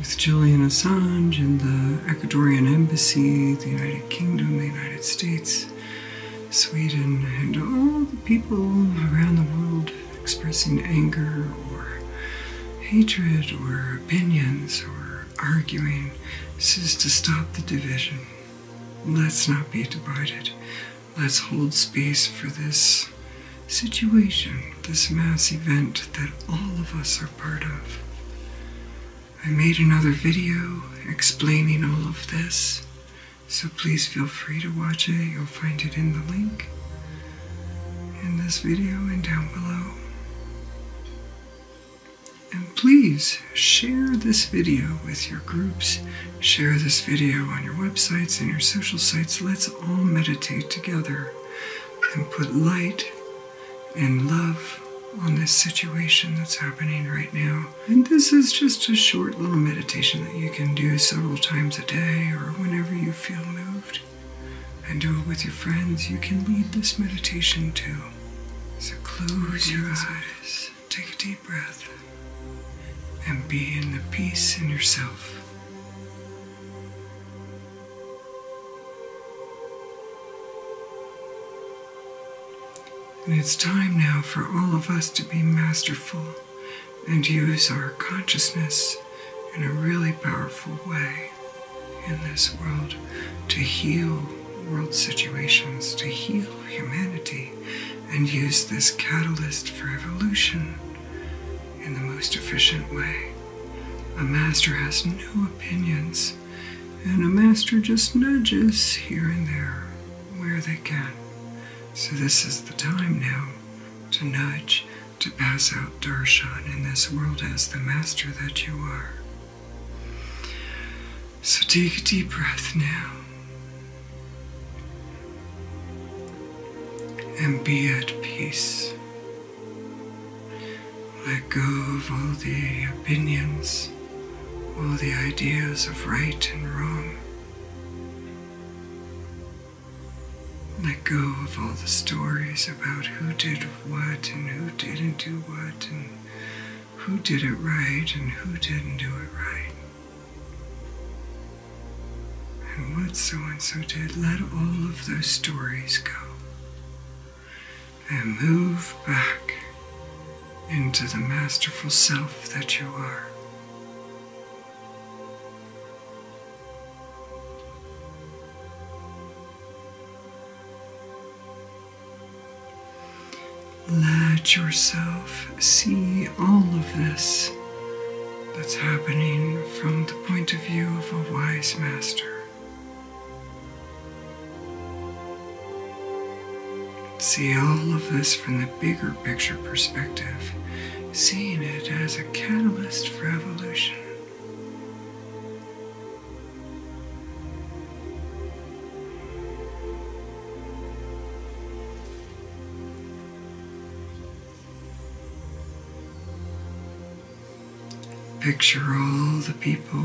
with Julian Assange and the Ecuadorian Embassy, the United Kingdom, the United States, Sweden, and all the people around the world expressing anger or hatred or opinions or arguing. This is to stop the division. Let's not be divided. Let's hold space for this situation, this mass event that all of us are part of. I made another video explaining all of this, so please feel free to watch it. You'll find it in the link in this video and down below. And please share this video with your groups. Share this video on your websites and your social sites. Let's all meditate together and put light and love on this situation that's happening right now. And this is just a short little meditation that you can do several times a day or whenever you feel moved. And do it with your friends. You can lead this meditation too. So close your eyes, take a deep breath, and be in the peace in yourself. And it's time now for all of us to be masterful and use our consciousness in a really powerful way in this world to heal world situations, to heal humanity, and use this catalyst for evolution in the most efficient way. A master has no opinions, and a master just nudges here and there where they can. So, this is the time now to nudge, to pass out darshan in this world as the master that you are. So, take a deep breath now and be at peace. Let go of all the opinions, all the ideas of right and wrong. Go of all the stories about who did what and who didn't do what and who did it right and who didn't do it right. And what so and so did. Let all of those stories go. And move back into the masterful self that you are. Let yourself see all of this that's happening from the point of view of a wise master. See all of this from the bigger picture perspective, seeing it as a catalyst for evolution. Picture all the people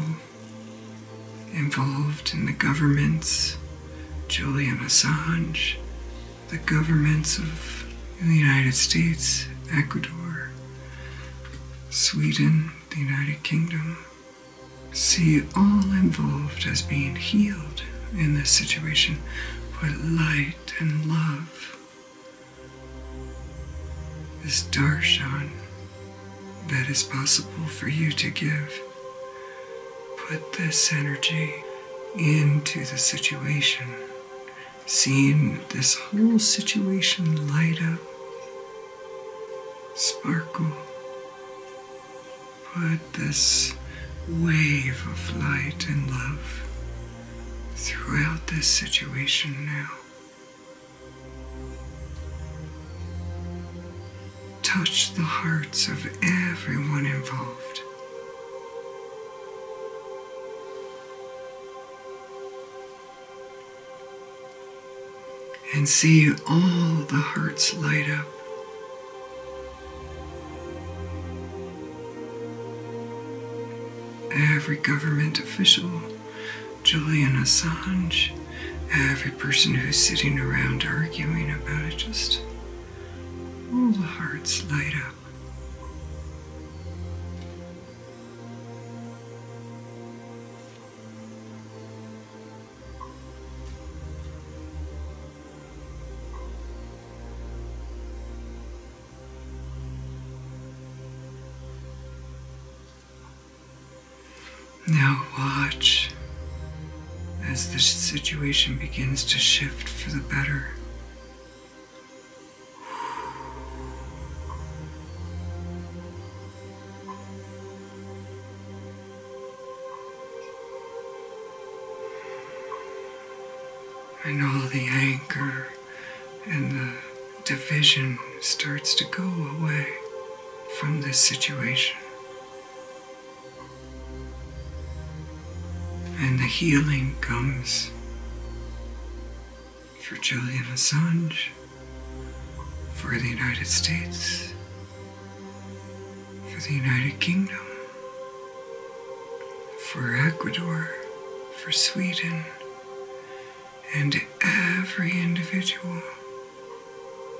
involved in the governments, Julian Assange, the governments of the United States, Ecuador, Sweden, the United Kingdom. See all involved as being healed in this situation. Put light and love, this darshan that is possible for you to give. Put this energy into the situation, seeing this whole situation light up, sparkle. Put this wave of light and love throughout this situation now. Touch the hearts of everyone involved. And see all the hearts light up. Every government official, Julian Assange, every person who's sitting around arguing about it, just hearts light up. Now watch as the situation begins to shift for the better. The anger and the division starts to go away from this situation. And the healing comes for Julian Assange, for the United States, for the United Kingdom, for Ecuador, for Sweden, and every individual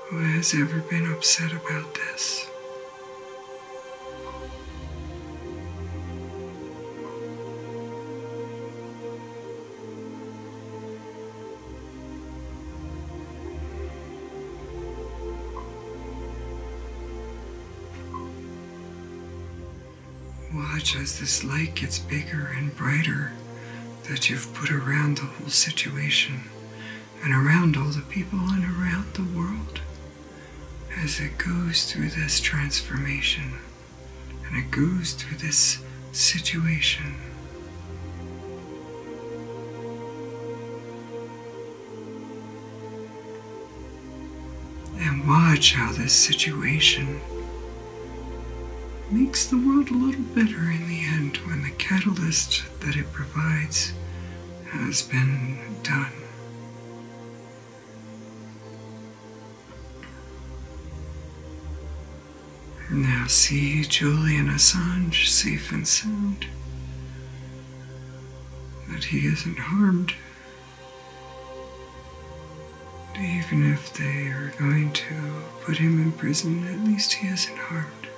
who has ever been upset about this. Watch as this light gets bigger and brighter that you've put around the whole situation and around all the people and around the world as it goes through this transformation and it goes through this situation. And watch how this situation makes the world a little better in the end when the catalyst that it provides has been done. Now see Julian Assange safe and sound, that he isn't harmed. Even if they are going to put him in prison, at least he isn't harmed.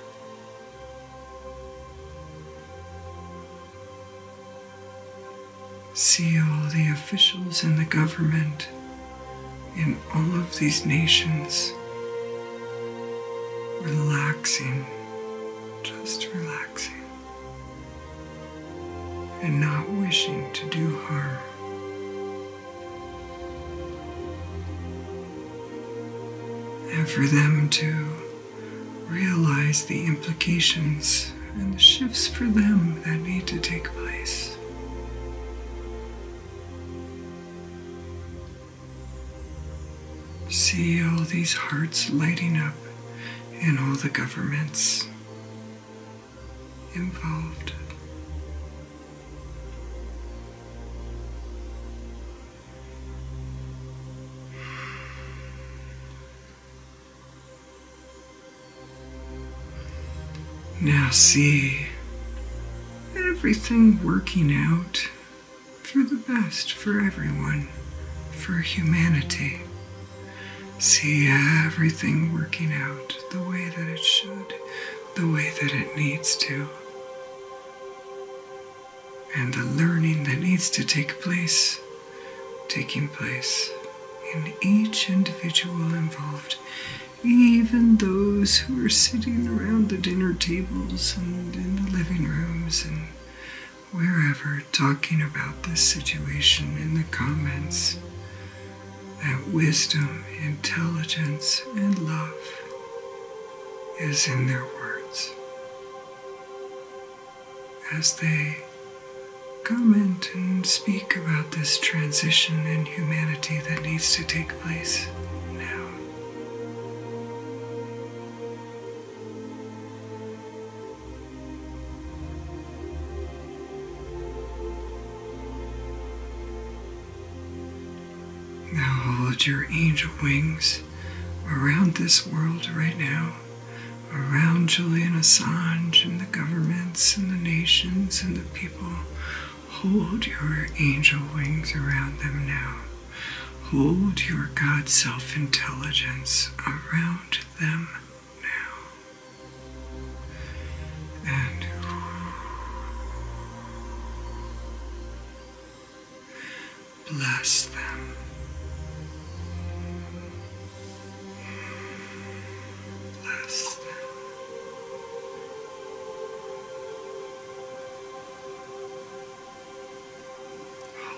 See all the officials in the government in all of these nations relaxing, just relaxing, and not wishing to do harm. And for them to realize the implications and the shifts for them that need to take place. See all these hearts lighting up in all the governments involved. Now see everything working out for the best for everyone, for humanity. See everything working out the way that it should, the way that it needs to. And the learning that needs to take place, taking place in each individual involved, even those who are sitting around the dinner tables and in the living rooms and wherever talking about this situation in the comments. That wisdom, intelligence, and love is in their words. As they comment and speak about this transition in humanity that needs to take place Your angel wings around this world right now, around Julian Assange and the governments and the nations and the people. Hold your angel wings around them now. Hold your God self intelligence around them now. And. Bless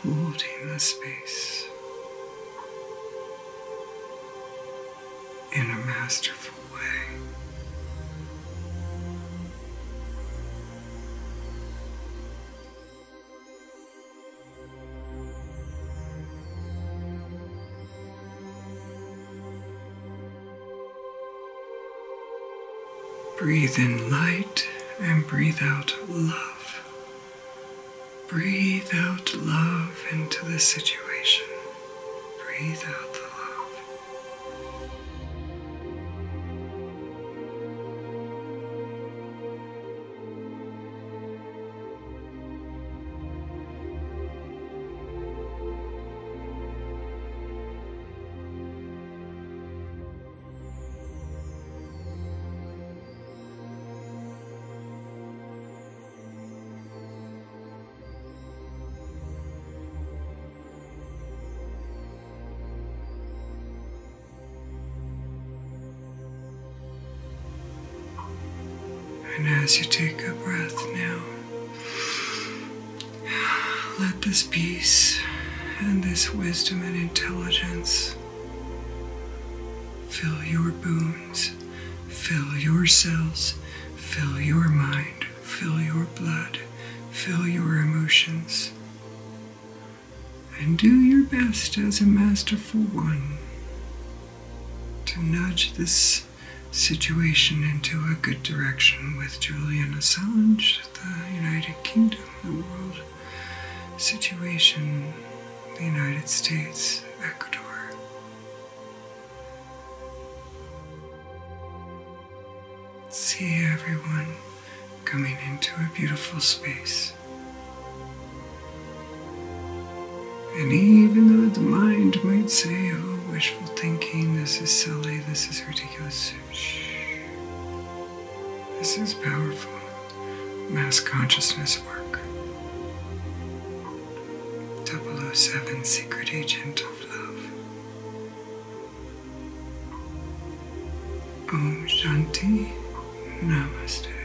holding the space in a masterful way. Breathe in light and breathe out love. Breathe out love into the situation. Breathe out And as you take a breath now, let this peace and this wisdom and intelligence fill your bones, fill your cells, fill your mind, fill your blood, fill your emotions. And do your best as a masterful one to nudge this situation into a good direction with Julian Assange, the United Kingdom, the world situation, the United States, Ecuador. See everyone coming into a beautiful space. And even though the mind might say, oh, wishful thinking, this is silly, this is ridiculous, shh. This is powerful mass consciousness work. 007 Secret Agent of Love. Om Shanti Namaste.